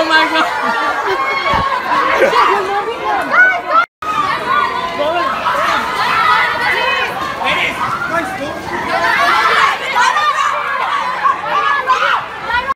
Oh my god!